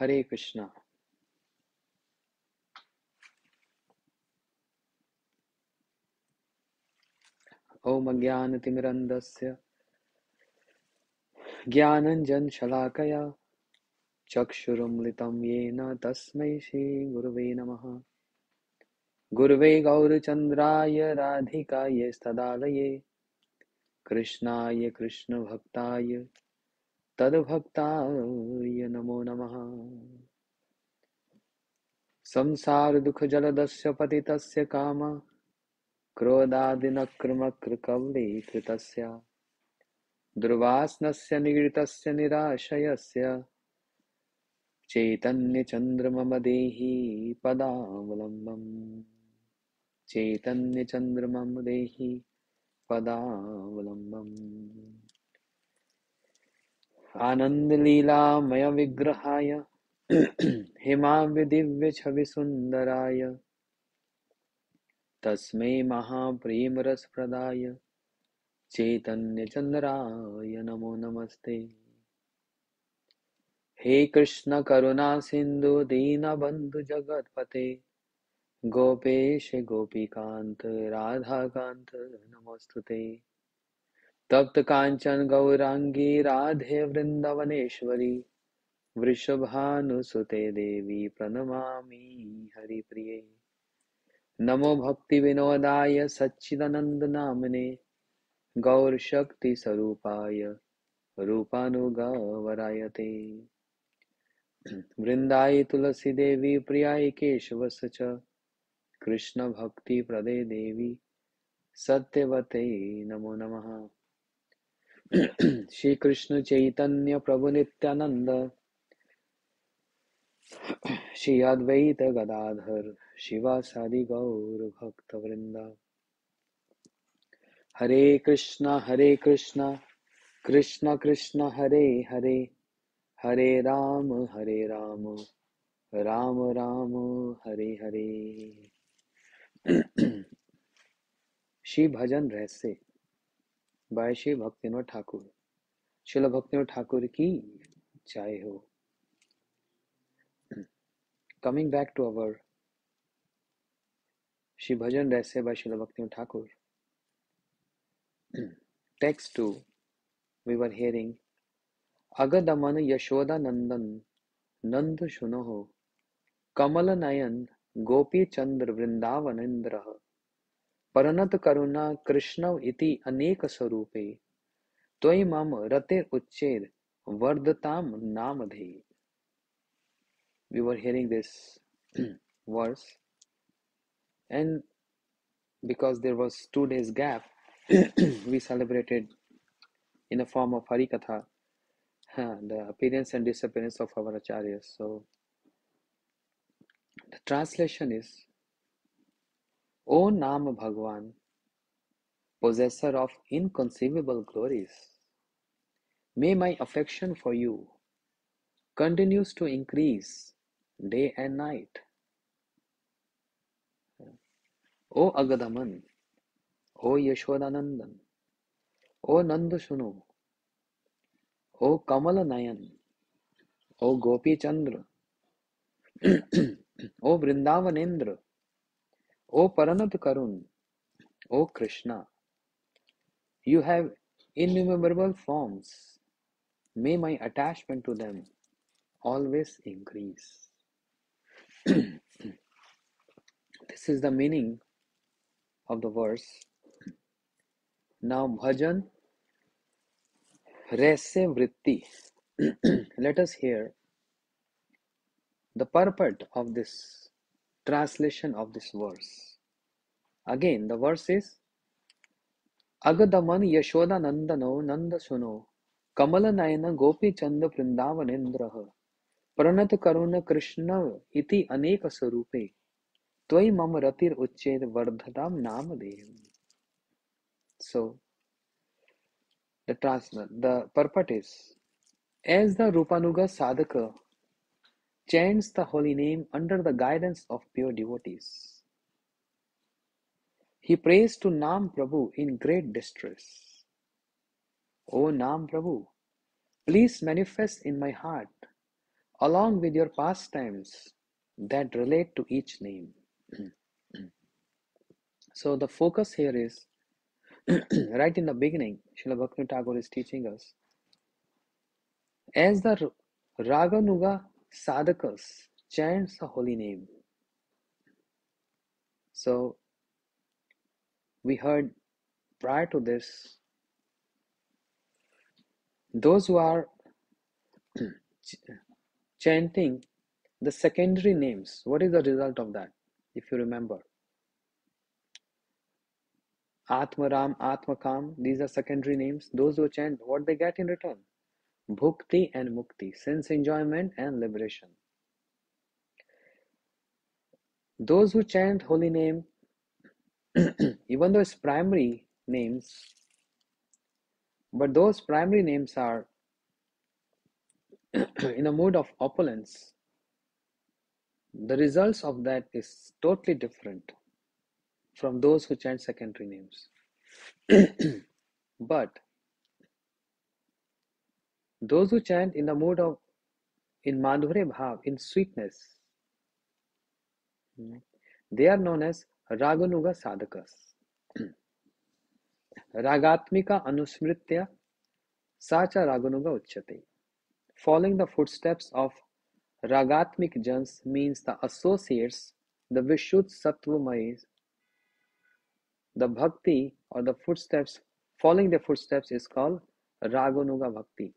Hare Krishna. ॐ अज्ञानतिमिरन्दस्य ज्ञानञ्जनशलाकया चक्षुरुन्मिलितं येन तस्मै श्रीगुरुवे नमः गुरुवे गौरचन्द्राय राधिकाय स्तदालये कृष्णाय कृष्णभक्ताय तद्भक्ताय नमो नमः। संसारदुःखजलदस्य पतितस्य काम क्रोधादिनक्रमकृकवलीकृतस्य दुर्वासनस्य निगृतस्य निराशयस्य चैतन्यचन्द्रमम देहि पदावलम्बम्। चैतन्यचन्द्रमम देहि पदावलम्बम् आनन्दलीलामयविग्रहाय। हेमाव्यदिव्यछविसुन्दराय तस्मै महाप्रेमरसप्रदाय। चैतन्यचन्द्राय नमो नमस्ते। हे कृष्ण करुणा सिन्धु, दीनबन्धु जगत्पते। गोपेश, गोपीकान्त, राधाकान्त नमोऽस्तुते तप्त कांचन गौरांगी राधे वृंदवनेश्वरी वृषभानुसुते देवी प्रणमा हरि प्रिय नमो भक्ति विनोदाय सच्चिदनंद नामने गौर शक्ति स्वरूपाय रूपानुगवराय ते वृंदाई तुलसी देवी प्रियाय केशवस च। कृष्ण भक्ति प्रदे देवी सत्यवते नमो नमः। श्रीकृष्ण चैतन्य प्रभु नित्यानंद श्री अद्वैत गदाधर, शिवासादि गौर भक्त वृंदा हरे कृष्णा हरे कृष्णा, कृष्ण कृष्ण, हरे हरे। हरे राम हरे राम राम राम, हरे हरे। श्री भजन रहस्य। बाय श्री भक्तिनोद ठाकुर। शिल भक्तिनोद ठाकुर की जय हो। Coming back to our Shri Bhajan Rahasya by Srila Bhaktivinod Thakur. Text two we were hearing अगदमन Yashoda नंदन, नंद सुनो हो। कमल नयन, गोपी चंद्र वृंदावन इंद्र परनत करुणा कृष्ण इति अनेक स्वरूपे। त्वयि मम रते उच्चेर वर्धताम नाम धे। We were hearing this verse and because there was two days gap we celebrated in a form of Hari Katha the appearance and disappearance of our acharya so the translation is o nam bhagwan possessor of inconceivable glories may my affection for you continues to increase day and night o agadaman o yashodanandan o nandasuno o kamala nayan o gopi chandra O Vrindavanendra, O Paranat Karun, O Krishna, you have innumerable forms. May my attachment to them always increase. this is the meaning of the verse. Now, bhajan Rahasya vritti. Let us hear the purport of this translation of this verse. Again, the verse is Agadaman Yashoda Nandano Nanda Suno Kamala Nayana Gopi Chandra Vrindavan Indraha Pranat Karuna Krishna Iti Aneka Sarupe Twai Mamaratir Uche Vardhadam Namadeham. So, the, translation, the purport is as the Rupanuga sadhaka chants the holy name under the guidance of pure devotees he prays to nam prabhu in great distress o nam prabhu please manifest in my heart along with your pastimes that relate to each name. so the focus here is right in the beginning, Srila Bhakti Thakur is teaching us as the Raganuga sadhakas chants the holy name. So we heard prior to this, those who are chanting the secondary names, what is the result of that? If you remember, Atmaram, Atmakam, these are secondary names. Those who chant, what they get in return? Bhukti and Mukti, sense enjoyment and liberation. Those who chant holy name, even though it's primary names, but those primary names are in a mood of opulence, the results of that is totally different from those who chant secondary names. but those who chant in the mood of in Madhurya Bhav, in sweetness, they are known as Raganuga Sadhakas. Ragatmika Anusmritya Sacha Raganuga Uchyate. Following the footsteps of Ragatmik Jans means the associates, the Vishuddh Sattvamayis, the Bhakti or the footsteps, following the footsteps is called Raganuga Bhakti.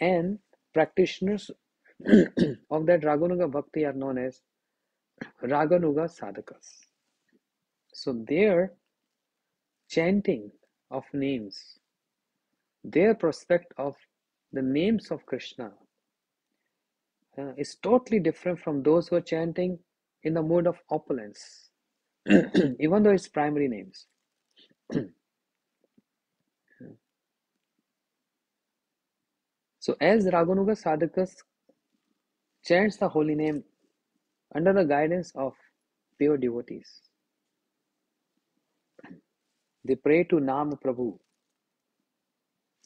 And practitioners of that Raganuga Bhakti are known as Raganuga Sadhakas. So their chanting of names, their prospect of the names of Krishna uh, is totally different from those who are chanting in the mood of opulence, even though it's primary names. so, as Raganuga Sadhakas chants the holy name under the guidance of pure devotees, they pray to Nam Prabhu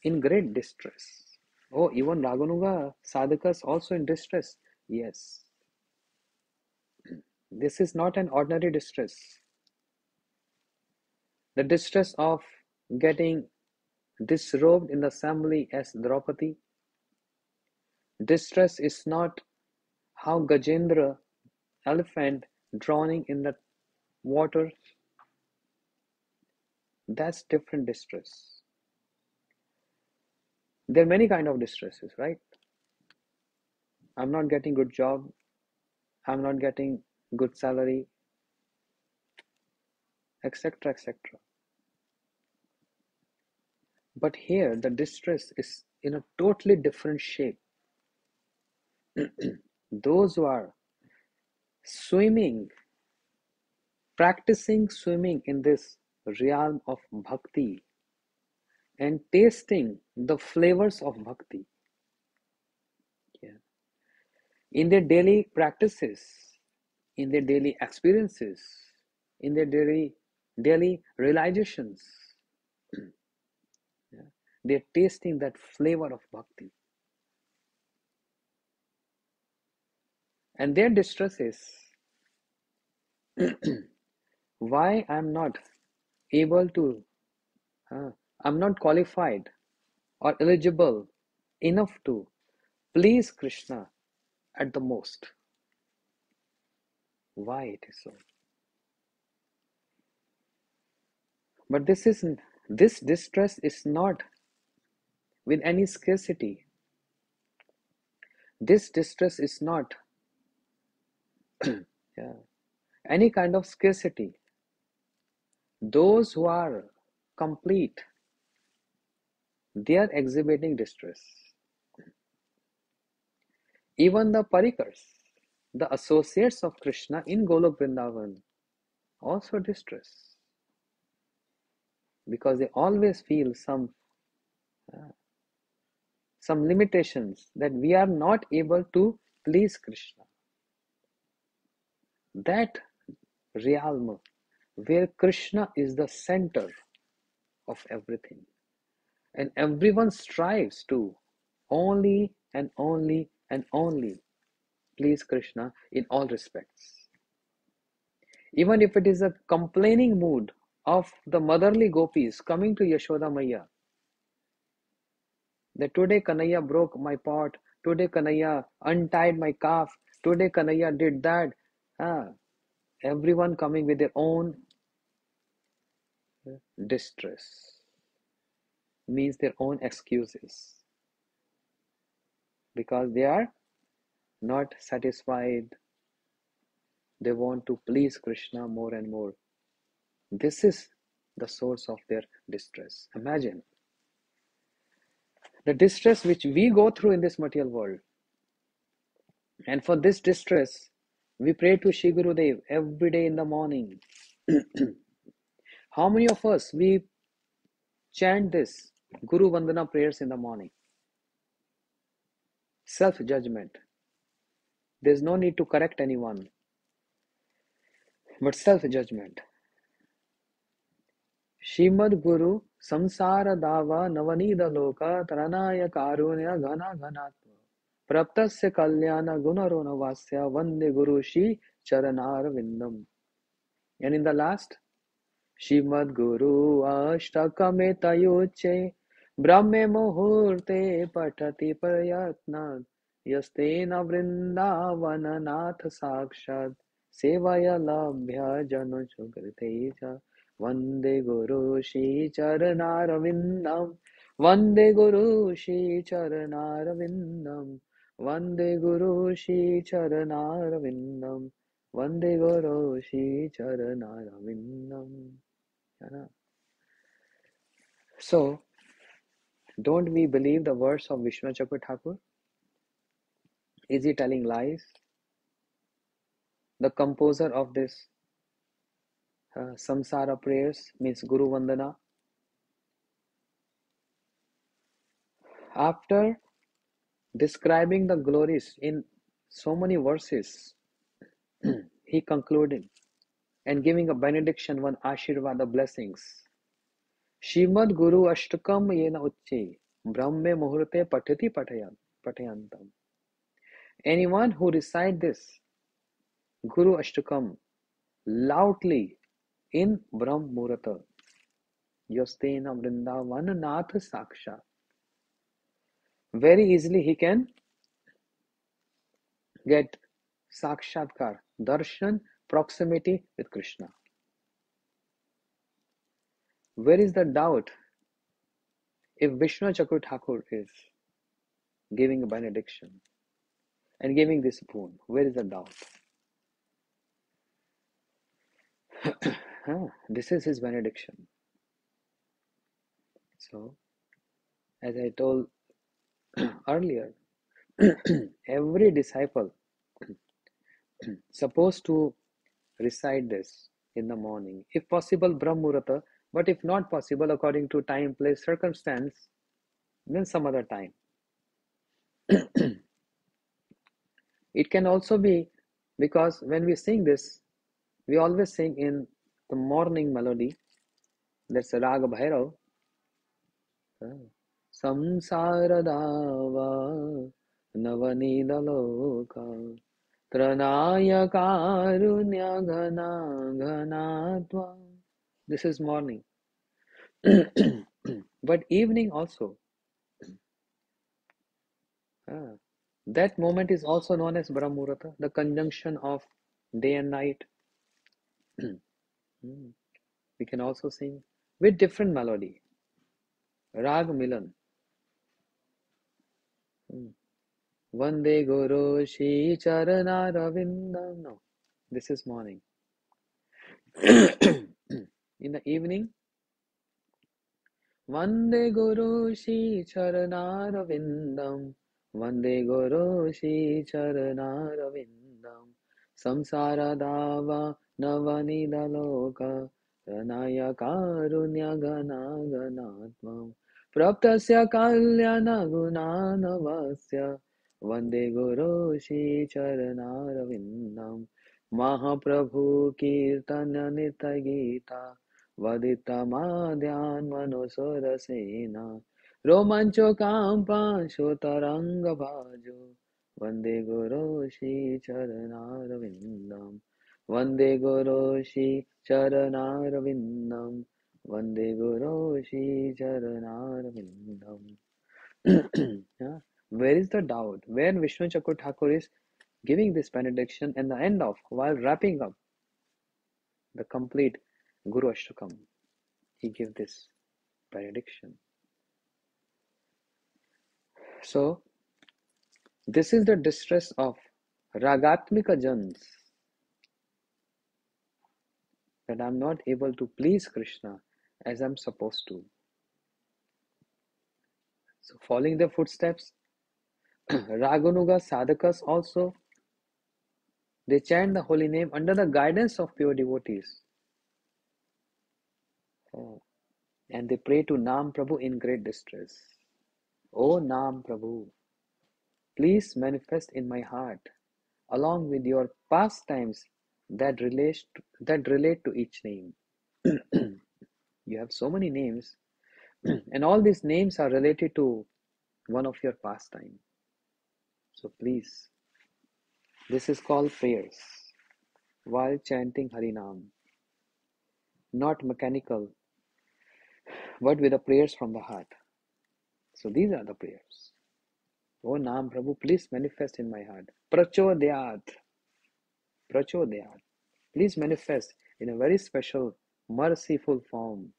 in great distress. Oh, even Raganuga sadhakas also in distress. Yes. This is not an ordinary distress. The distress of getting disrobed in the assembly as Draupadi. Distress is not how Gajendra, elephant, drowning in the water. That's different distress. There are many kind of distresses, right? I'm not getting good job. I'm not getting good salary, etc., etc. But here, the distress is in a totally different shape. Those who are swimming, practicing swimming in this realm of bhakti and tasting the flavors of bhakti. Yeah. In their daily practices, in their daily experiences, in their daily daily realizations, yeah. they're tasting that flavor of bhakti. And their distress is why I'm not able to uh, I'm not qualified or eligible enough to please Krishna at the most. Why it is so? But this is this distress is not with any scarcity. This distress is not yeah, any kind of scarcity. Those who are complete they are exhibiting distress. Even the parikars, the associates of Krishna in Golok Vrindavan, also distress because they always feel some uh, some limitations that we are not able to please Krishna. That realm where Krishna is the center of everything and everyone strives to only and only and only please Krishna in all respects. Even if it is a complaining mood of the motherly gopis coming to Yashoda Maya, that today Kanhaiya broke my pot, today Kanhaiya untied my calf, today Kanhaiya did that. Ah, everyone coming with their own distress means their own excuses because they are not satisfied. They want to please Krishna more and more. This is the source of their distress. Imagine the distress which we go through in this material world. And for this distress, we pray to Shri Gurudev every day in the morning. How many of us we chant this Guru Vandana prayers in the morning? Self judgment. There's no need to correct anyone, but self judgment. ಶ್ರೀಮದ್ ಗುರು ಸಂಸಾರ ದಾವ ನವನೀದ ಲೋಕ ತರಣಾಯ karunya gana gana. प्रत्य कल्याण गुण रोन वास्य वंदे गुरु श्री चरणार विंदम and in the last Srimad Guru Ashtak तयोचे Brahme मुहूर्ते पठति प्रयत्न यस्ते न वृंदावन नाथ साक्षात, सेवय लभ्य जनु सुकृते वंदे गुरु श्री चरणार विंदम वंदे गुरु श्री चरणार विंदम Vande Guru Shri Charanaravinam. Vande Guru Shri Charanaravinam. So, don't we believe the words of Vishnu Chakra Is he telling lies? The composer of this uh, samsara prayers means Guru Vandana. After describing the glories in so many verses, he concluded and giving a benediction, one Ashirvada blessings. Shrimad Guru Ashtakam Yena Ucche Brahme Muhurte Patati Patayantam. Anyone who recite this Guru Ashtakam loudly in Brahm Muhurta Yastena Vrindavan Nath Saksha. Very easily he can get Sakshatkar, Darshan, proximity with Krishna. Where is the doubt if Vishnu Chakra Thakur is giving a benediction and giving this boon? Where is the doubt? this is his benediction. So, as I told earlier, every disciple supposed to recite this in the morning. If possible, Brahmurata, but if not possible, according to time, place, circumstance, then some other time. it can also be because when we sing this, we always sing in the morning melody, that's Raga Bhairav. Oh. ಸಂಸಾರದಾವ ನವನೀದಲೋಕ ತ್ರನಾಯಕಾರುಣ್ಯ ಘನ ಘನಾತ್ವ this is morning but evening also. Ah, that moment is also known as brahmurata the conjunction of day and night. Hmm. We can also sing with different melody. Rag milan. Vande Guru Shri Charana Ravindam. No, this is morning. In the evening, Vande Guru Shri Charana Ravindam. Vande Guru Shri Charana Ravindam. Samsara Dava Navanida Loka Ranaya Karunya Gana Ganatvam. प्राप्तस्य कल्याणगुणानवस्य। वंदे गुरो श्रीचरणारविन्दम् महाप्रभु कीर्तननितगीता वदितमाध्यान्मनुसुरसेना रोमाञ्चकाम्पांशुतरङ्गभाजो वंदे गुरो श्रीचरणारविन्दम् वंदे गुरो श्रीचरणारविन्दम् वन्दे गुरो श्रीचरणारविन्दम् yeah. Where is the doubt? When Vishnu Chakur Thakur is giving this benediction and the end of, while wrapping up the complete Guru Ashtakam, he gave this benediction. So, this is the distress of Ragatmika Jans that I'm not able to please Krishna as I'm supposed to. So, following the footsteps, Raganuga sadhakas also they chant the holy name under the guidance of pure devotees. Oh, and they pray to Nam Prabhu in great distress. O Nam Prabhu, please manifest in my heart, along with your pastimes that relate to, that relate to each name. you have so many names, and all these names are related to one of your pastime. So please, this is called prayers while chanting Harinam, not mechanical, but with the prayers from the heart. So these are the prayers. Oh Nam Prabhu, please manifest in my heart. Prachodayat. Prachodayat. Please manifest in a very special, merciful form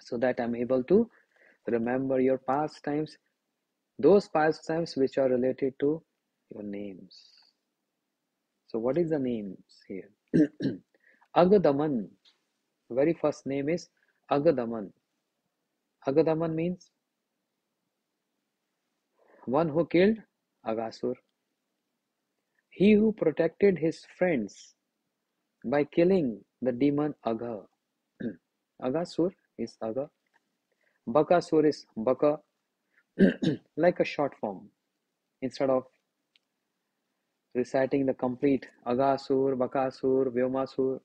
so that I'm able to remember your past times, those past times which are related to your names. So, what is the names here? Agadaman. Very first name is Agadaman. Agadaman means one who killed Agasur. He who protected his friends by killing the demon Agha. Agasur is Agha. Bakasur is Baka, like a short form. Instead of reciting the complete Agasur, Bakasur, Vyomasur,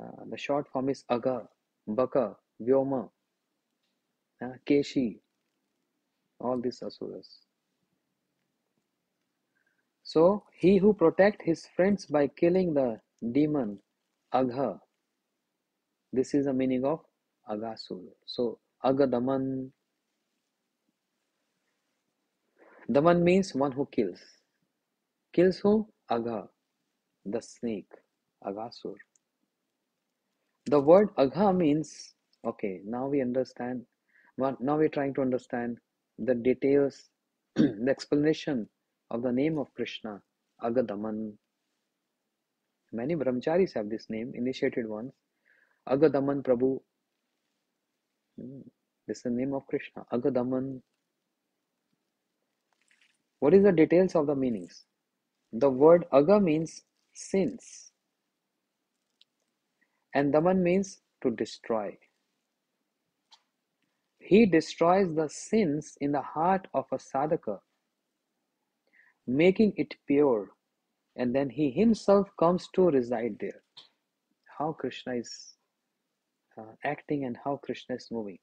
uh, the short form is Aga, Baka, Vyoma, uh, Keshi, all these asuras. So he who protect his friends by killing the demon Agha, this is the meaning of Agasur. So Agadaman, Daman means one who kills. Kills who? Agha, the snake, Agasur. The word Agha means, okay, now we understand, now we're trying to understand the details, the explanation of the name of Krishna, Agadaman. Many brahmacharis have this name, initiated ones. Agadaman Prabhu. Hmm, this is the name of Krishna, Agadaman. What is the details of the meanings? The word Aga means sins, and Daman means to destroy. He destroys the sins in the heart of a sadhaka, making it pure, and then he himself comes to reside there. How Krishna is uh, acting and how Krishna is moving.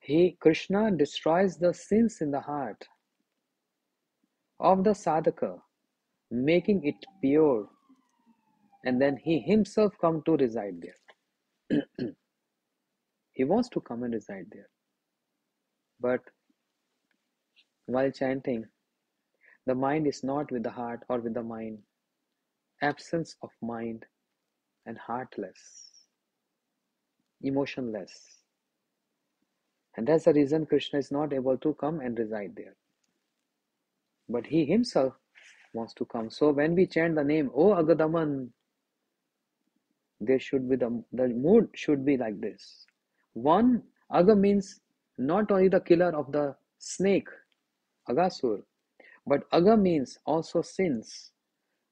He, Krishna, destroys the sins in the heart of the sadhaka, making it pure, and then he himself come to reside there. he wants to come and reside there. But while chanting, the mind is not with the heart or with the mind. Absence of mind and heartless, emotionless. And that's the reason Krishna is not able to come and reside there. But he himself wants to come. So when we chant the name, O Agadaman, there should be the, the mood should be like this. One, Aga means not only the killer of the snake, Agasur, but Aga means also sins.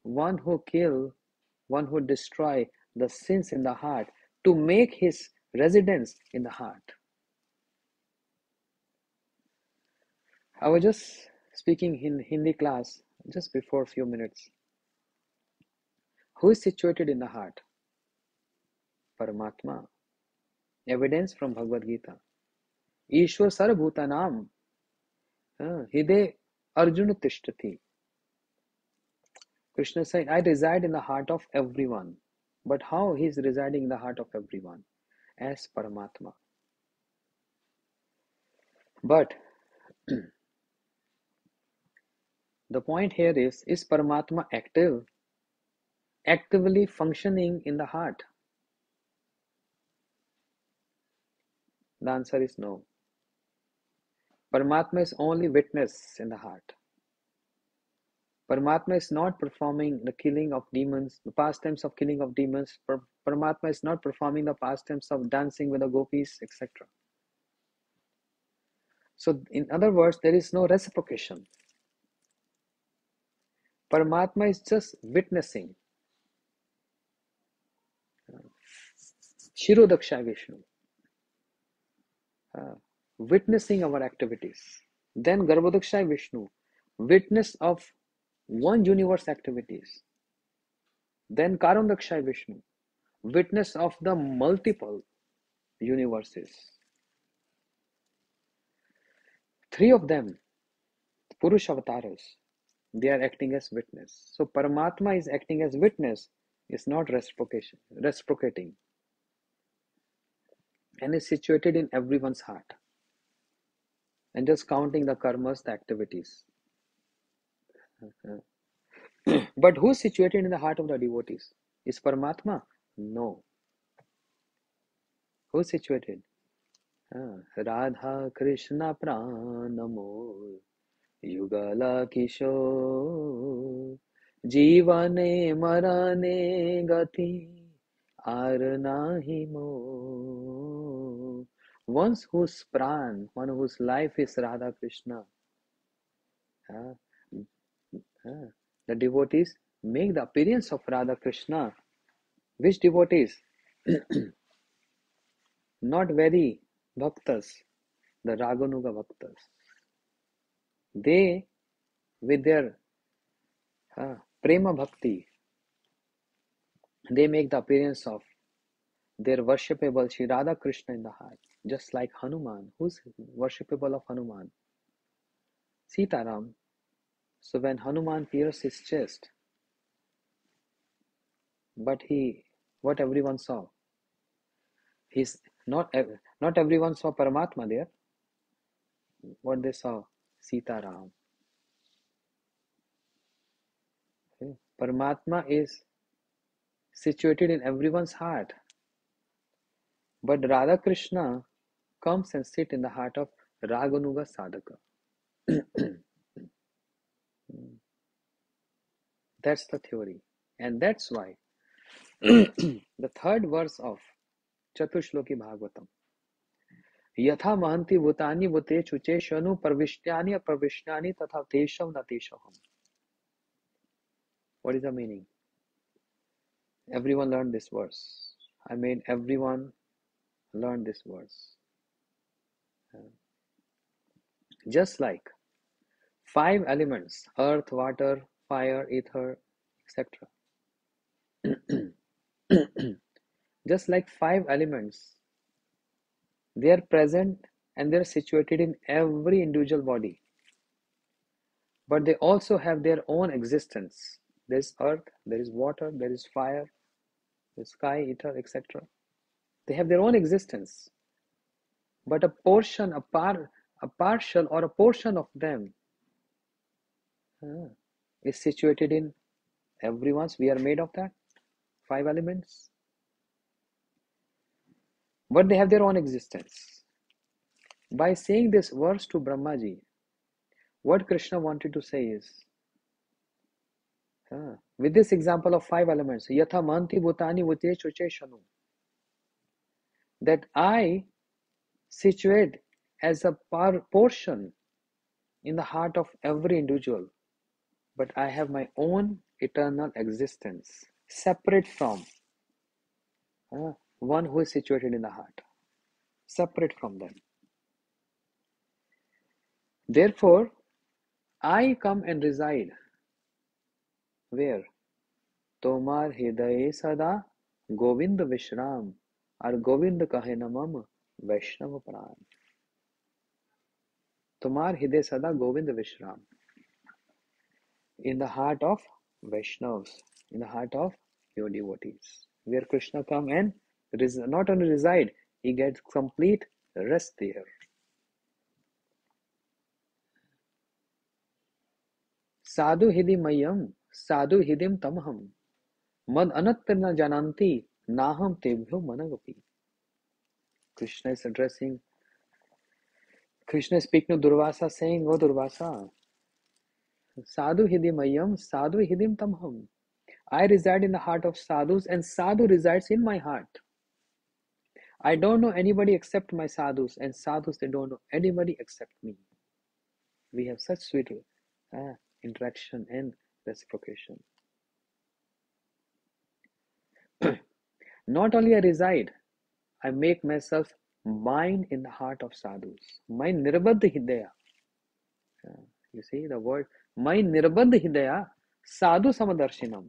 One who kill, one who destroy the sins in the heart to make his residence in the heart. I was just speaking in Hindi class just before a few minutes. Who is situated in the heart? Paramatma. Evidence from Bhagavad Gita. Ishwar Sarvabhutanam. हृदय अर्जुन तिष्ट थी। कृष्ण सही I reside in the heart of every one but how he is residing the heart of every one as Paramatma but the point here is is Paramatma active actively functioning in the heart the answer is no Paramatma is only witness in the heart. Paramatma is not performing the killing of demons, the pastimes of killing of demons. Paramatma is not performing the pastimes of dancing with the gopis, etc. So, in other words, there is no reciprocation. Paramatma is just witnessing. Kshirodaksha Vishnu. Uh, witnessing our activities. Then Garbhodaksha Vishnu, witness of one universe activities. Then Karanodaksha Vishnu, witness of the multiple universes. Three of them, Purush avatars, they are acting as witness. So Paramatma is acting as witness, is not reciprocation, reciprocating, and is situated in everyone's heart and just counting the karmas, the activities. but who's situated in the heart of the devotees? Is Paramatma? No. Who's situated? Ah, Radha Krishna Pranamol Yugala Kishore Jivane Marane Gati Arnahi once whose pran one whose life is radha krishna uh, uh, the devotees make the appearance of radha krishna which devotees? Not very bhaktas, the Raganuga bhaktas, they with their uh, prema bhakti, they make the appearance of their worshipable Sri Radha Krishna in the heart, just like Hanuman, who's worshipable of Hanuman. Sitaram. So when Hanuman pierced his chest, but he, what everyone saw, he's not not everyone saw Paramatma there. What they saw, Sita Ram. Okay. Paramatma is situated in everyone's heart. But Radha Krishna comes and sit in the heart of Raganuga Sadhaka. that's the theory. And that's why the third verse of Chatushloki Bhagavatam यथा महंती भूतानी भूते चुचे शनु प्रविष्टानी प्रविष्टानी तथा तेषव न तेषव What is the meaning? Everyone learned this verse. I made everyone learn this verse. Just like five elements earth, water, fire, ether, etc. just like five elements they are present and they're situated in every individual body. But they also have their own existence. There is earth there is water there is fire the sky ether etc they have their own existence but a portion a part a partial or a portion of them uh, is situated in everyone's we are made of that five elements but they have their own existence. By saying this verse to Brahmaji, what Krishna wanted to say is, uh, with this example of five elements, yatha manti bhutani vute chuche shanu, that I situate as a par- portion in the heart of every individual, but I have my own eternal existence, separate from uh, one who is situated in the heart, separate from them. Therefore, I come and reside where? Tomar Hidaya Sada Govind Vishram और गोविंद कहे न मम वैष्णव प्राण तुम्हार हृदय सदा गोविंद विश्राम in the heart of Vaishnavas, in the heart of your devotees, where Krishna come and res- not only reside, he gets complete rest there. साधु हृदय मयम साधु हृदय तमहम मद अनत न जानanti naham tebhyo managapi krishna is addressing krishna is speaking to durvasa saying oh durvasa sadhu hidimayam sadhu hidim tamham. I reside in the heart of sadhus and sadhu resides in my heart. I don't know anybody except my sadhus and sadhus they don't know anybody except me. We have such sweet uh, interaction and reciprocation. Not only I reside, I make myself mine in the heart of sadhus. My nirbadh hidaya. You see the word, my nirbadh hidaya sadhu samadarshinam.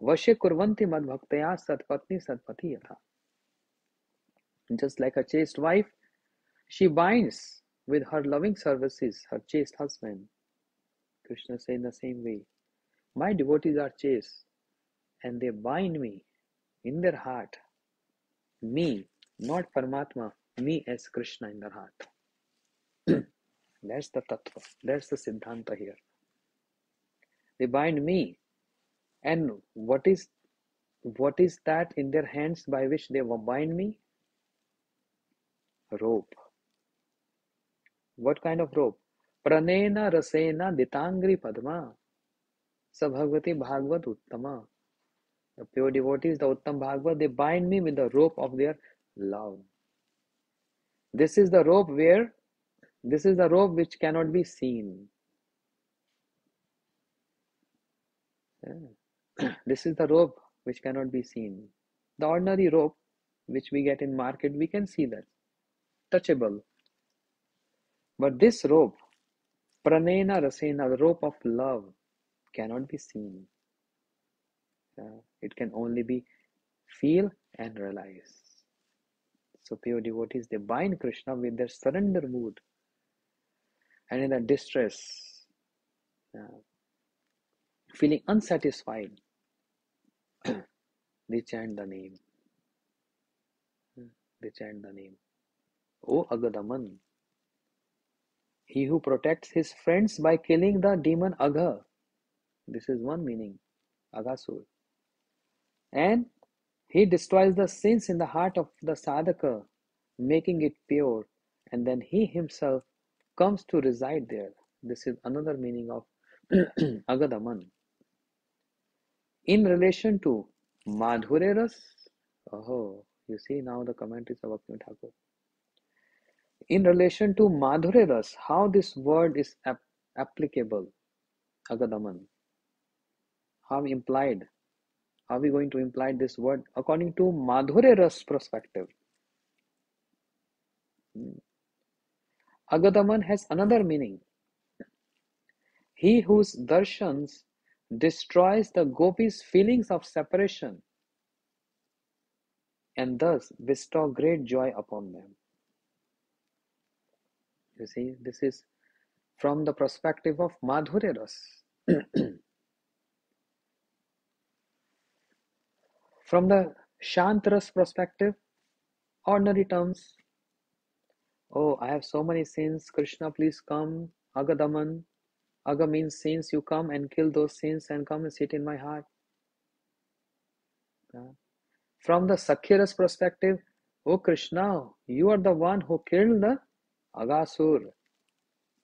Vashe kurvanti mad bhaktaya satpatni satpati yatha. Just like a chaste wife, she binds with her loving services her chaste husband. Krishna says in the same way, my devotees are chaste and they bind me in their heart. Me, not Paramatma, me as Krishna in their heart. That's the tattva. That's the siddhanta here. They bind me. And what is what is that in their hands by which they bind me? Rope. What kind of rope? Pranena rasena ditangri padma. Sabhagavati bhagavad uttama. The pure devotees, the Uttam Bhagavad, they bind me with the rope of their love. This is the rope where, this is the rope which cannot be seen. This is the rope which cannot be seen. The ordinary rope which we get in market, we can see that, touchable. But this rope, pranena rasena, the rope of love, cannot be seen. Uh, it can only be feel and realize. So pure devotees they bind Krishna with their surrender mood, and in the distress, uh, feeling unsatisfied, they chant the name. They chant the name. O Agadaman, he who protects his friends by killing the demon Agha. This is one meaning, Aghasur and he destroys the sins in the heart of the sadhaka, making it pure, and then he himself comes to reside there. This is another meaning of Agadaman. In relation to Madhureras, oh, you see now the comment is of Thakur. In relation to Madhureras, how this word is ap- applicable, Agadaman, how implied are we going to imply this word according to Madhure Ras perspective? Hmm. Agadaman has another meaning. He whose darshans destroys the gopis' feelings of separation and thus bestow great joy upon them. You see, this is from the perspective of Madhure From the Shantras perspective, ordinary terms. Oh, I have so many sins. Krishna, please come. Agadaman. Aga means sins. You come and kill those sins and come and sit in my heart. From the Sakhiras perspective, Oh Krishna, you are the one who killed the Agasur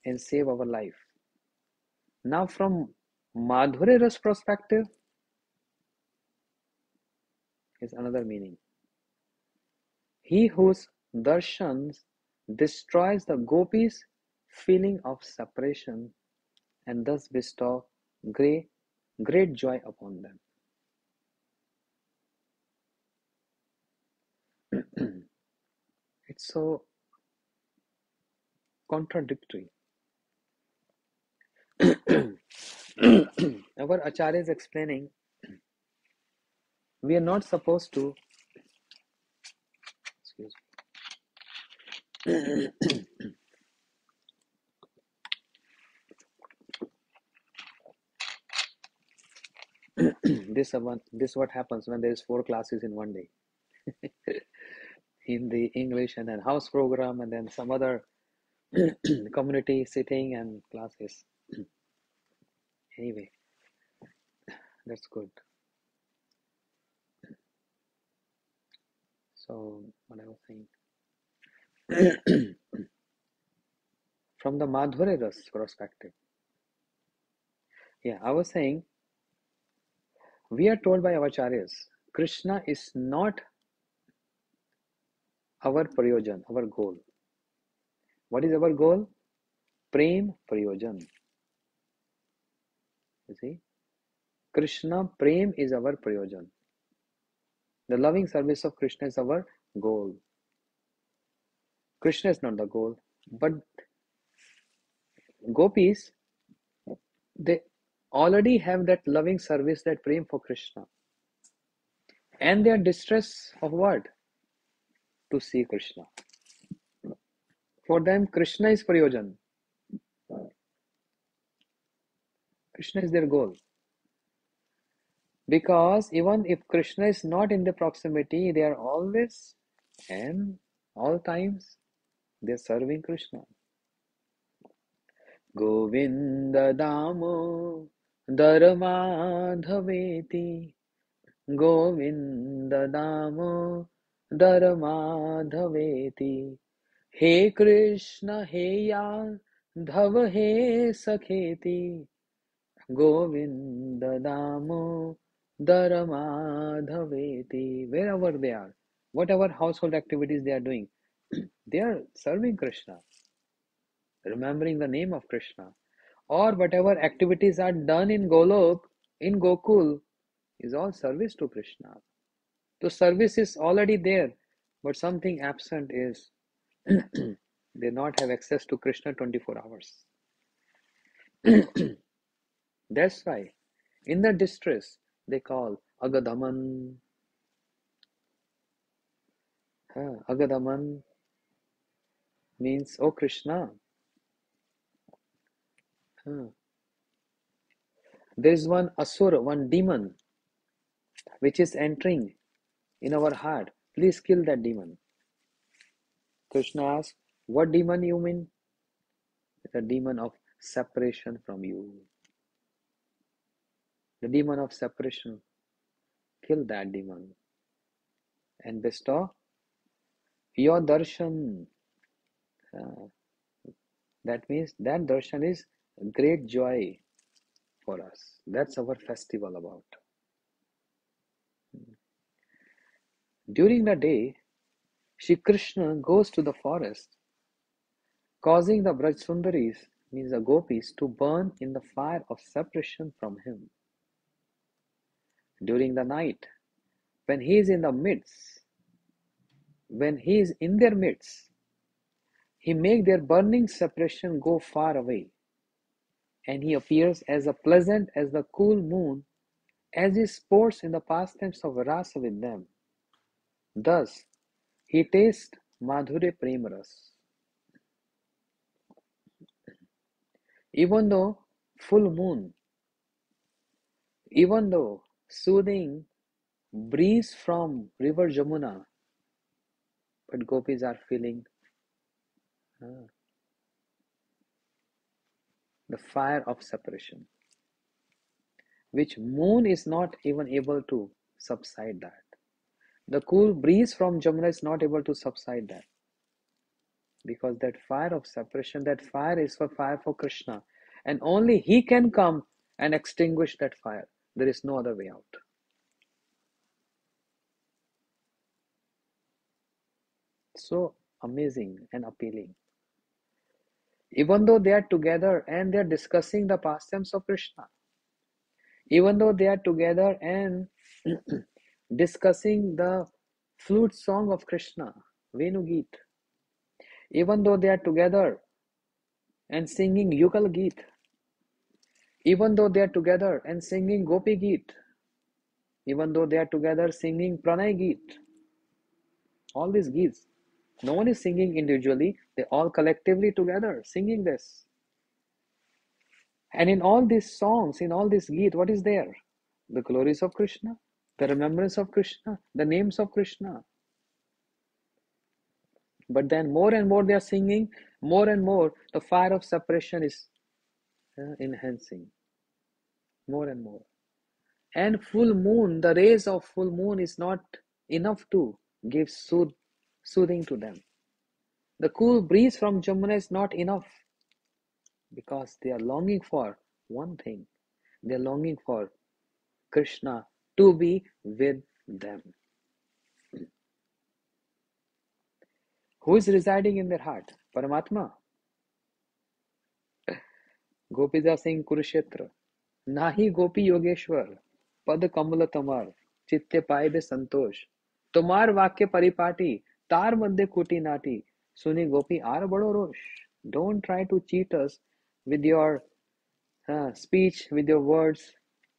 and save our life. Now, from Madhurira's perspective, is another meaning. He whose darshans destroys the gopis' feeling of separation and thus bestow great, great joy upon them. it's so contradictory. Our Acharya is explaining we are not supposed to. This one this what happens when there is four classes in one day. In the english and then house program and then some other community sitting and classes. Anyway that's good so what i was saying. From the madhurya ras perspective. Yeah i was saying we are told by our acharyas krishna is not our prayojan our goal. What is our goal? Prem prayojan. You see? Krishna prem is our prayojan the loving service of krishna is our goal. Krishna is not the goal. But gopis they already have that loving service that prem for krishna. And they are distress of what to see krishna. For them krishna is prayojan. Krishna is their goal because even if krishna is not in the proximity they are always and all times they are serving krishna Govind दामो दरमाधवेति गोविन्द दामो दरमाधवेति हे कृष्ण हे याधव हे सखेति गोविन्द दामो Dharamadhaveti, wherever they are, whatever household activities they are doing, they are serving Krishna, remembering the name of Krishna. Or whatever activities are done in Golok, in Gokul, is all service to Krishna. So service is already there, but something absent is they not have access to Krishna 24 hours. That's why, in the distress, they call Agadaman. Huh, Agadaman means, Oh Krishna, there is one asura, one demon, which is entering in our heart. Please kill that demon. Krishna asks, What demon you mean? The demon of separation from you. The demon of separation. Kill that demon and bestow your darshan. Uh, that means that darshan is great joy for us. That's our festival about. During the day, Shri Krishna goes to the forest, causing the Braj Sundaris, means the gopis, to burn in the fire of separation from him. During the night, when he is in the midst, when he is in their midst, he make their burning separation go far away and he appears as pleasant as the cool moon as he sports in the pastimes of rasa with them. Thus, he tastes Madhure Premaras. Even though full moon, even though soothing breeze from river Jamuna, but gopis are feeling uh, the fire of separation, which moon is not even able to subside that. The cool breeze from Jamuna is not able to subside that. Because that fire of separation, that fire is for fire for Krishna. And only He can come and extinguish that fire. There is no other way out. So amazing and appealing. Even though they are together and they are discussing the pastimes of Krishna, even though they are together and discussing the flute song of Krishna, Venu Geet, even though they are together and singing Yugal Geet, even though they are together and singing Gopi Geet, even though they are together singing Pranay Geet, all these Geets, No one is singing individually, they all collectively together singing this. And in all these songs, in all this Geet, what is there? The glories of Krishna, the remembrance of Krishna, the names of Krishna. But then more and more they are singing, more and more the fire of separation is enhancing. More and more. And full moon, the rays of full moon is not enough to give sooth, soothing to them. The cool breeze from Jamuna is not enough because they are longing for one thing. They are longing for Krishna to be with them. Who is residing in their heart? Paramatma. गोपीजा Singh Kurukshetra. ना ही गोपी योगेश्वर, पद कमल तमर, चित्त पाए बे संतोष। तुम्हार वाक्य परिपाटी, तार मध्य कुटी नाटी। सुनी गोपी, आर बड़ो रोष। Don't try to cheat us with your speech with your words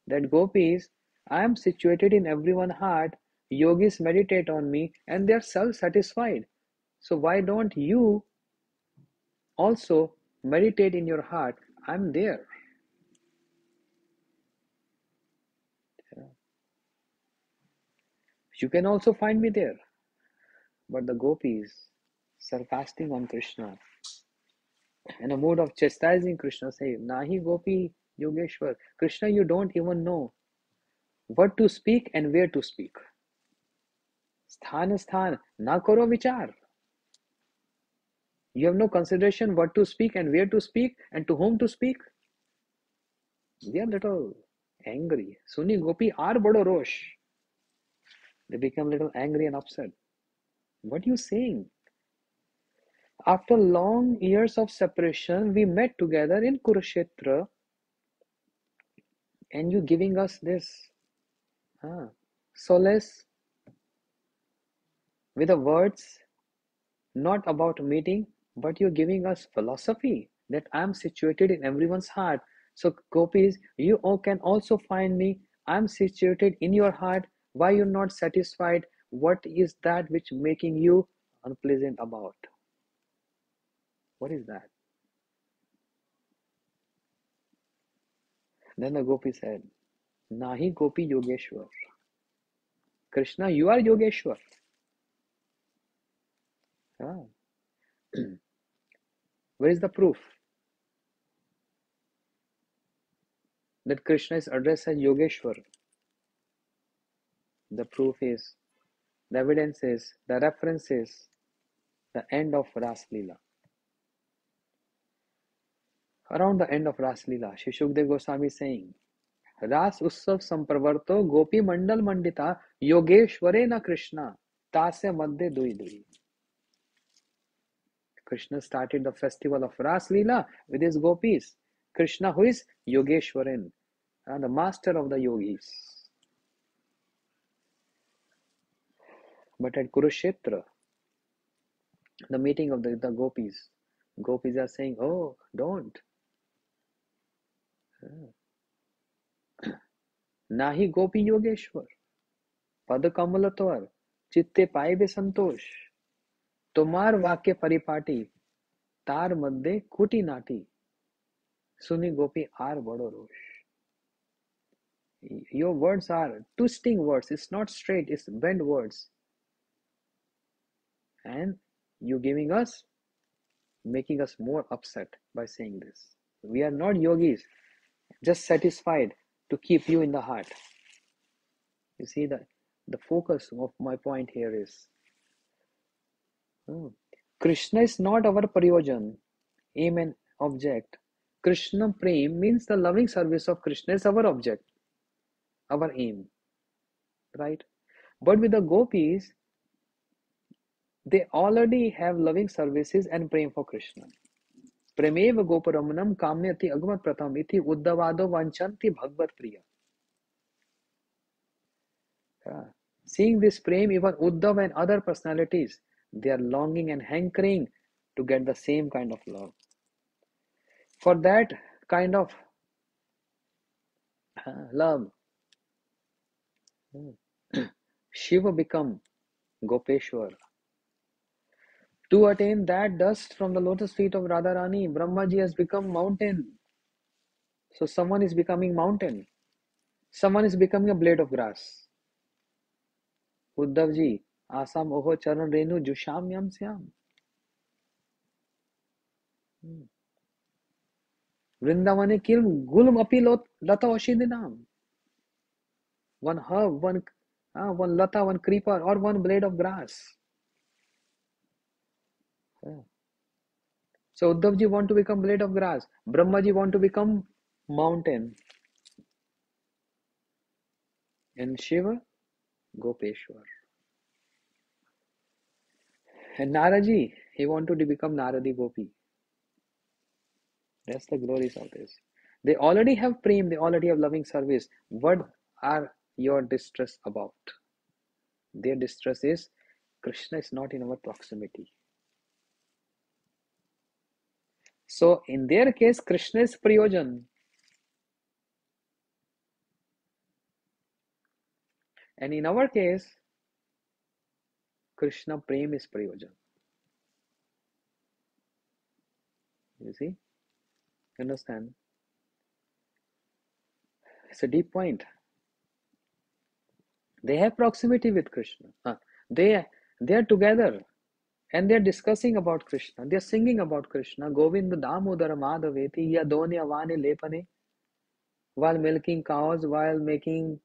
that gopis I am situated in every one heart yogis meditate on me and they are self satisfied so why don't you also meditate in your heart i'm there You can also find me there. But the gopis, sarcastic on Krishna, in a mood of chastising Krishna, say, Nahi Gopi Yogeshwar, Krishna, you don't even know what to speak and where to speak. Sthan sthan, na karo vichar. You have no consideration what to speak and where to speak and to whom to speak. They are little angry. Suni Gopi are bado rosh. They become a little angry and upset. What are you saying? After long years of separation, we met together in Kurukshetra, and you giving us this ah, solace with the words not about meeting, but you're giving us philosophy that I'm situated in everyone's heart. So, gopis, you all can also find me. I'm situated in your heart why you're not satisfied what is that which making you unpleasant about what is that then the gopi said nahi gopi yogeshwar krishna you are yogeshwar ah. where is the proof that krishna is addressed as yogeshwar the proof is, the evidence is, the reference is the end of Ras Leela. Around the end of Ras Leela, Shishukdev Goswami is saying, Ras Ussav Sampravarto Gopi Mandal Mandita Yogeshware na Krishna Tasya Madhya Dui Dui. Krishna started the festival of Ras Leela with his gopis. Krishna, who is Yogeshwaran, uh, the master of the yogis. But at Kurukshetra, the meeting of the, the gopis, gopis are saying, Oh, don't. Uh, nahi gopi yogeshwar, pad kamalatwar, chitte paibe santosh. তোমার বাক্যে পরিপাটি তার মধ্যে কুটি নাটি শুনি गोपी আর বড় রোষ your words are twisting words. It's not straight. It's bent words. And you giving us making us more upset by saying this. We are not yogis just satisfied to keep you in the heart. You see that the focus of my point here is krishna is not our prayojan aim and object krishna prem means the loving service of krishna is our object our aim right but with the gopis they already have loving services and praying for Krishna. Premev Goparamanam Kamyati Agmat Pratham iti Uddavado Vanchanti Bhagvat Priya. Yeah. Seeing this prem, even Uddhav and other personalities, they are longing and hankering to get the same kind of love. For that kind of uh, love, Shiva become Gopeshwar To attain that dust from the lotus feet of Radharani, Brahmaji has become mountain. So someone is becoming mountain. Someone is becoming a blade of grass. Uddhav ji, asam oho charan renu jusham yam syam. Hmm. Vrindavane kil gulm api lata oshidinam. One herb, one, uh, one lata, one creeper, or one blade of grass. Yeah. So Uddhavji want to become blade of grass. Brahmaji want to become mountain. And Shiva, Gopeshwar. And Naradji, he wanted to become Naradi Gopi. That's the glories of this. They already have prem, they already have loving service. What are your distress about? Their distress is Krishna is not in our proximity. So in their case, Krishna is Prayojan. And in our case, Krishna Prem is Prayojan. You see? Understand? It's a deep point. They have proximity with Krishna. Uh, they they are together and they're discussing about Krishna. They're singing about Krishna. Govinda Damodara Madhaveti Yadonya Vani Lepane. While milking cows, while making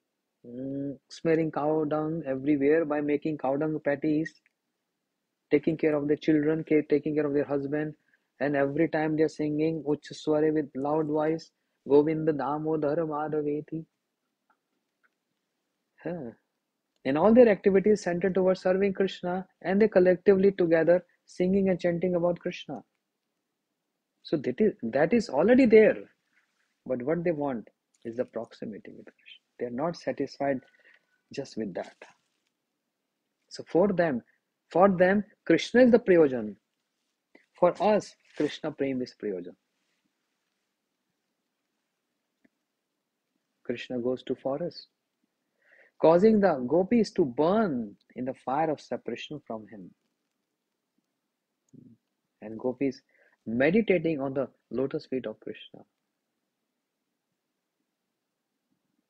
mm, smearing cow dung everywhere by making cow dung patties, taking care of the children, taking care of their husband, and every time they're singing Uchsware with loud voice, Govinda Damodara Madhaveti. Huh and all their activities centered towards serving Krishna and they collectively together singing and chanting about Krishna. So that is, that is already there. But what they want is the proximity with Krishna. They are not satisfied just with that. So for them, for them, Krishna is the Prayojan. For us, Krishna Prem is Prayojan. Krishna goes to forest causing the gopis to burn in the fire of separation from him. And gopis meditating on the lotus feet of Krishna.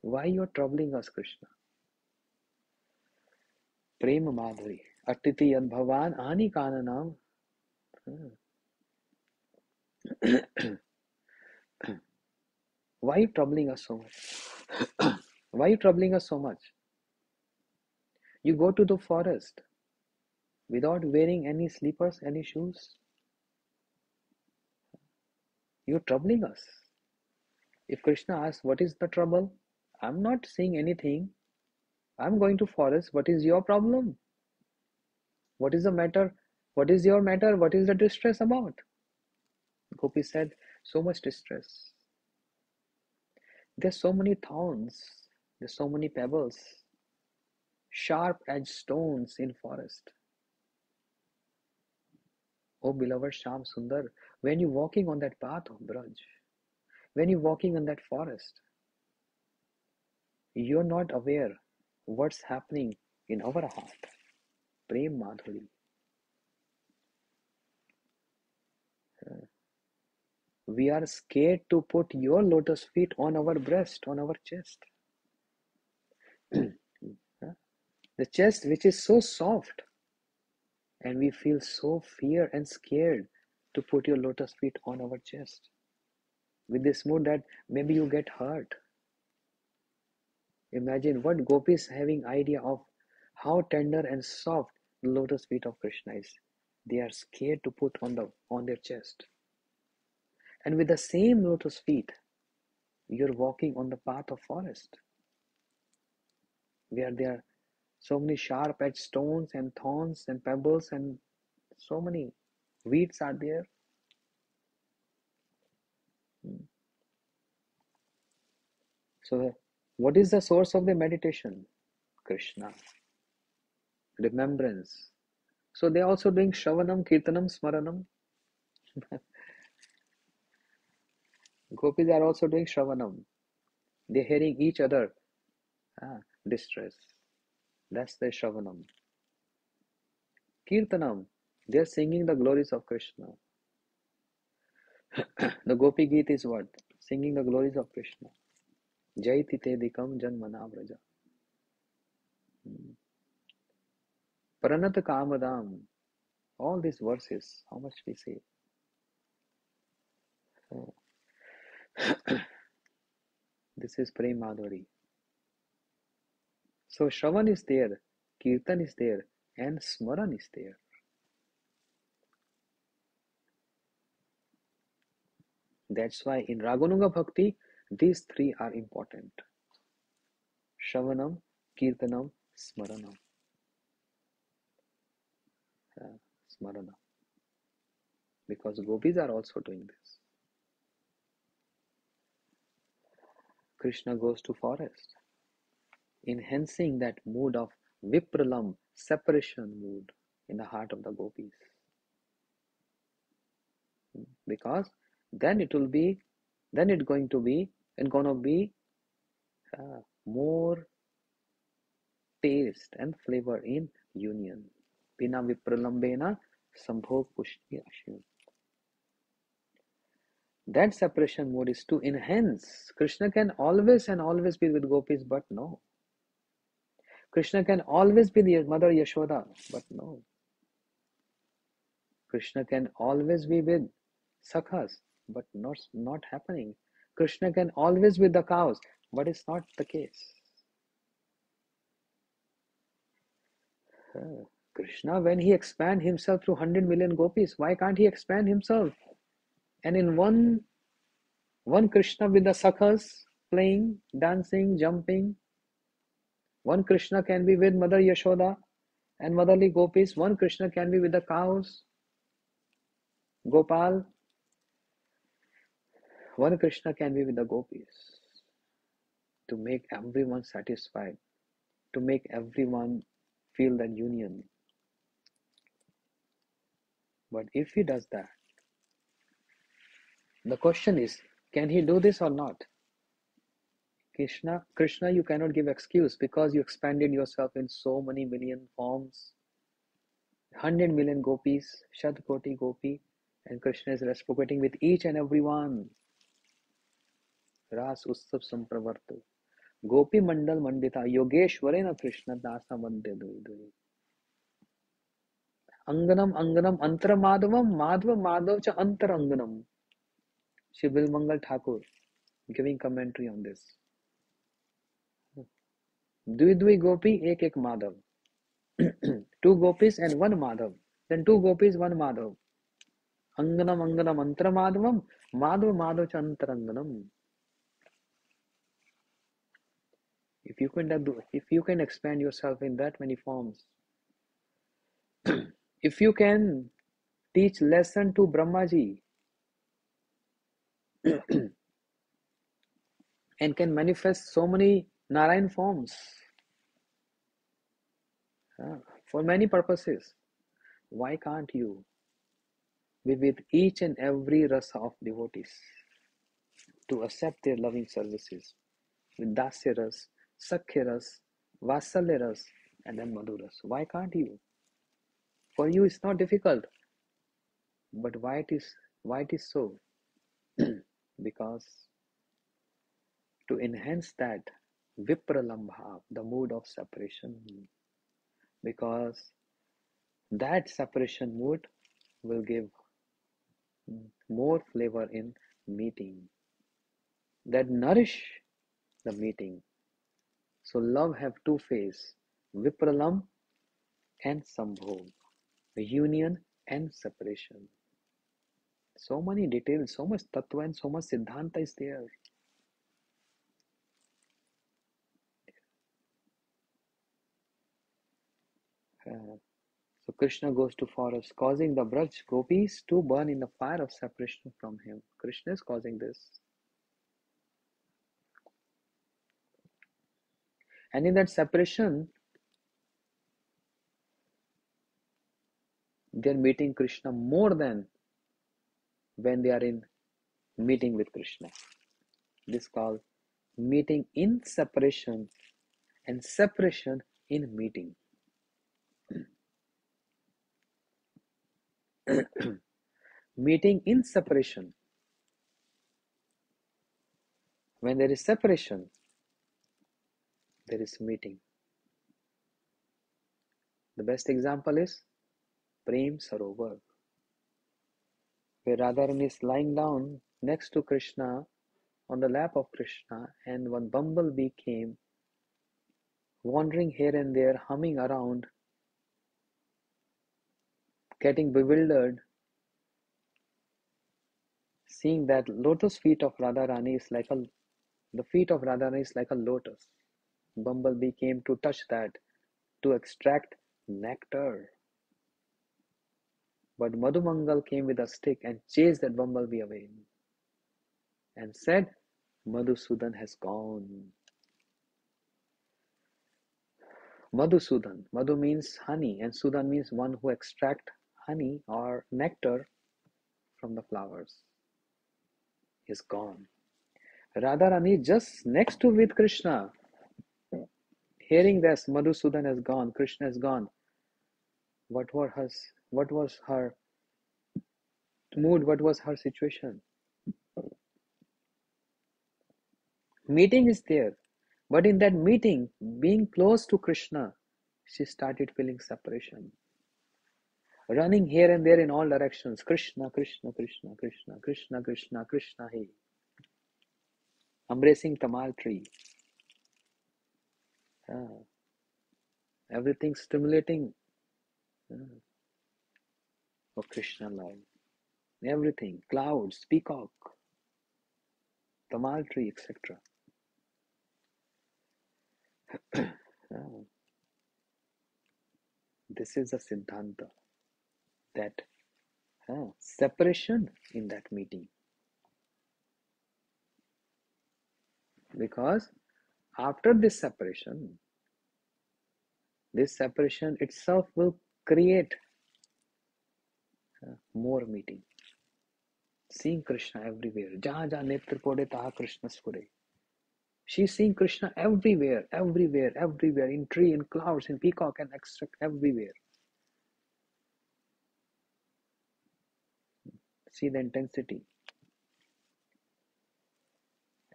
Why you are troubling us, Krishna? Prema Madhuri. Atiti Yad Bhavan Ani Kananam. Why you troubling us so much? Why are you troubling us so much? You go to the forest without wearing any slippers, any shoes. You're troubling us. If Krishna asks, What is the trouble? I'm not saying anything. I'm going to forest. What is your problem? What is the matter? What is your matter? What is the distress about? Gopi said, So much distress. There's so many thorns. There's so many pebbles sharp edged stones in forest. Oh beloved Sham Sundar, when you're walking on that path of Braj, when you're walking in that forest, you're not aware what's happening in our heart. Prem Madhuri. We are scared to put your lotus feet on our breast, on our chest. the chest which is so soft and we feel so fear and scared to put your lotus feet on our chest with this mood that maybe you get hurt imagine what gopis having idea of how tender and soft the lotus feet of krishna is. They are scared to put on the on their chest. And with the same lotus feet you're walking on the path of forest where there are so many sharp edged stones and thorns and pebbles and so many weeds are there. Hmm. so what is the source of the meditation krishna remembrance so they are also doing shravanam kirtanam smaranam gopis are also doing shravanam they're hearing each other ah, distress that's the Shravanam. Kirtanam. They are singing the glories of Krishna. the Gopi Geet is what? Singing the glories of Krishna. Jaiti te dikam janmana vraja. Pranat kamadam. All these verses, how much we say? this is Prem Madhuri. So Shravan is there, Kirtan is there, and Smaran is there. That's why in Raganuga Bhakti, these three are important. Shravanam, Kirtanam, Smaranam. Uh, Smarana. Because gopis are also doing this. Krishna goes to forest, enhancing that mood of vipralam, separation mood in the heart of the gopis. Because then it will be, then it's going to be, and gonna be uh, more taste and flavor in union. Bina vipralambena sambhog. That separation mode is to enhance. Krishna can always and always be with gopis, but no. Krishna can always be the mother Yashoda, but no. Krishna can always be with sakhas, but not, not happening. Krishna can always be with the cows, but it's not the case. Uh, Krishna, when he expand himself through 100 million gopis, why can't he expand himself? And in one, one Krishna with the sakhas playing, dancing, jumping, one Krishna can be with Mother Yashoda and motherly gopis, one Krishna can be with the cows, Gopal, one Krishna can be with the gopis to make everyone satisfied, to make everyone feel that union. But if he does that, the question is, can he do this or not? Krishna, Krishna, you cannot give excuse because you expanded yourself in so many million forms. 100 million gopis, Shadkoti gopi, and Krishna is reciprocating with each and every one. रास उत्सव संप्रवर्त गोपी मंडल मंडिता, योगेश्वरे न कृष्ण दास वंदे दुई दुई। अंगनम अंगनम अंतर माधवम माधव माधव च अंतर अंगनम Shri Bilvamangal Thakur giving commentary on this द्वि द्वि गोपी, एक एक Madhav. Two gopis and one Madhav. Then two gopis one Madhav. अंगनम अंगनम अंतर माधवम माधव माधव च अंतरंगनम। If you can if you can expand yourself in that many forms, if you can teach lesson to Brahmaji and can manifest so many Narayan forms uh, for many purposes, why can't you be with each and every rasa of devotees to accept their loving services with dasya ras, Sakhiras, Vasalyaras, and then Madhuras. Why can't you? For you it's not difficult. But why it is why it is so? because to enhance that vipralambha, the mood of separation, because that separation mood will give more flavor in meeting, that nourish the meeting so love have two phases, Vipralam and Sambhog, union and separation. So many details, so much tattva and so much siddhanta is there. Uh, so Krishna goes to forest, causing the Braj gopis to burn in the fire of separation from him. Krishna is causing this. And in that separation, they're meeting Krishna more than when they are in meeting with Krishna. This called meeting in separation and separation in meeting. meeting in separation. When there is separation, there is meeting. The best example is Prem Sarovar, where Radharani is lying down next to Krishna on the lap of Krishna, and one bumblebee came wandering here and there, humming around, getting bewildered, seeing that lotus feet of Radharani is like a the feet of Radharani is like a lotus. Bumblebee came to touch that to extract nectar. But Madhumangal came with a stick and chased that bumblebee away and said, Madhusudan has gone. Madhusudan. Madhu means honey, and Sudan means one who extract honey or nectar from the flowers. Is gone. Radharani just next to with Krishna. Hearing this, Madhusudan has gone, Krishna has gone. What was her, what was her mood? What was her situation? Meeting is there, but in that meeting, being close to Krishna, she started feeling separation. Running here and there in all directions. Krishna, Krishna, Krishna, Krishna, Krishna, Krishna, Krishna, hey. Embracing Tamal tree. Ah, everything stimulating ah, of Krishna love. Everything. Clouds, peacock, Tamal tree, etc. This is a Siddhanta that separation in that meeting. Because after this separation, this separation itself will create uh, more meeting. Seeing Krishna everywhere. Jaha jaha netra pode taha Krishna spure. She's seeing Krishna everywhere, everywhere, everywhere, in tree, in clouds, in peacock, and extract everywhere. See the intensity.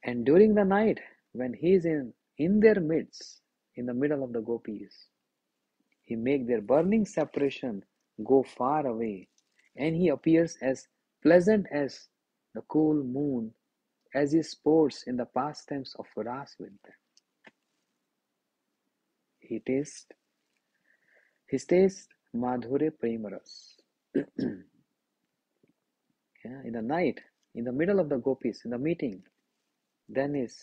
And during the night, when he is in, in their midst, in the middle of the gopis, he make their burning separation go far away, and he appears as pleasant as the cool moon as he sports in the pastimes of Ras with them. He tastes he tastes Madhure Premaras. yeah, in the night, in the middle of the gopis, in the meeting, then is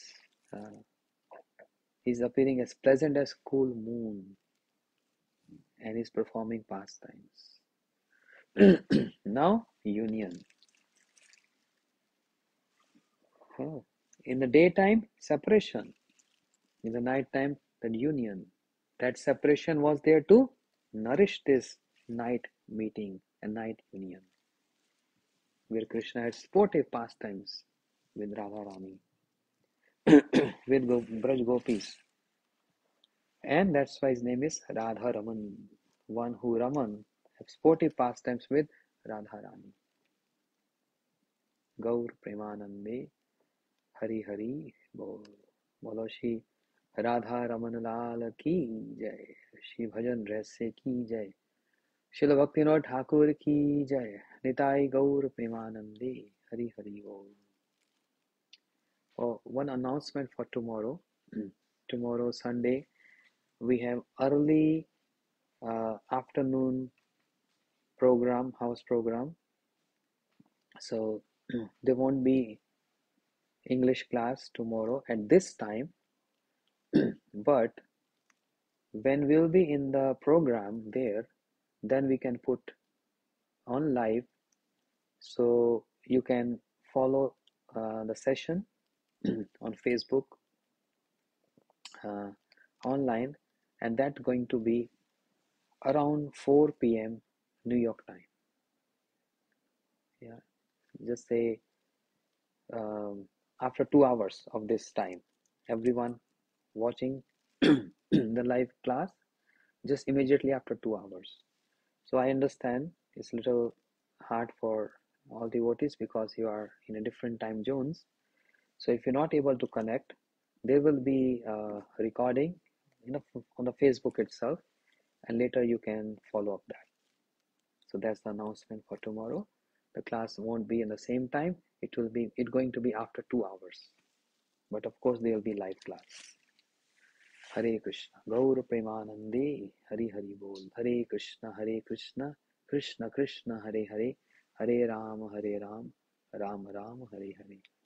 uh, he's appearing as pleasant as cool moon and he's performing pastimes. now, union. Oh, in the daytime, separation. In the nighttime, the union. That separation was there to nourish this night meeting and night union, where Krishna had sportive pastimes with Radharani, with Go- Braj Gopis. And that's why his name is Radha Raman, one who Raman have sportive pastimes with Radharani. Gaur Premanande Hari Hari बोल बोलो श्री राधा रमन लाल की जय श्री भजन रहस्य की जय शिल भक्तिनोद ठाकुर की जय निताई गौर प्रेमानंदे हरि हरि बोल Oh, one announcement for tomorrow. tomorrow, Sunday, we have early uh, afternoon program, house program. So there won't be English class tomorrow at this time, but when we'll be in the program there, then we can put on live so you can follow uh, the session on Facebook uh, online, and that's going to be around 4 p.m. New York time. Yeah, just say um, after two hours of this time, everyone watching the live class just immediately after two hours. So I understand it's a little hard for all devotees because you are in a different time zones. So if you're not able to connect, there will be a recording you know, on the Facebook itself, and later you can follow up that. So that's the announcement for tomorrow. The class won't be in the same time. It will be it going to be after two hours, but of course there will be live class. Hare Krishna, Gaur Premanande, Hari Hari Bol, Hare Krishna, Hare Krishna, Krishna Krishna, Hare Hare, Hare Ram, Hare Ram, Ram Ram, Hare Hare.